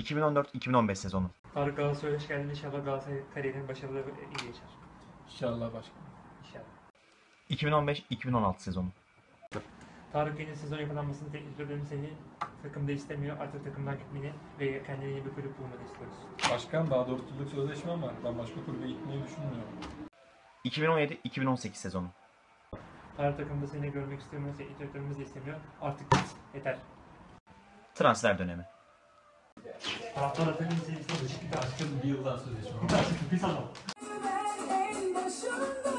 2014-2015 sezonu. Tarık Galatasaray'a hoş geldin. İnşallah Galatasaray kariyerinin başarılı iyi geçer. İnşallah başkanım. İnşallah. 2015-2016 sezonu. Tarık yeni sezon yakalanmasını teklif ederim seni. Takımda istemiyor. Artık takımdan gitmeni ve kendine yeni bir kulüp bulmanı istiyoruz. Başkan daha 4 yıllık sözleşmem var. Ben başka kulübe gitmeyi düşünmüyorum. 2017-2018 sezonu. Tarık takımda seni görmek istemiyor. Teknik direktörümüz de istemiyor. Artık git. Yeter. Transfer dönemi. Taraftar takım seni istemiyor. Çık git artık. Başkanım bir yıldan sözleşmem Git artık. Pis adam. en başında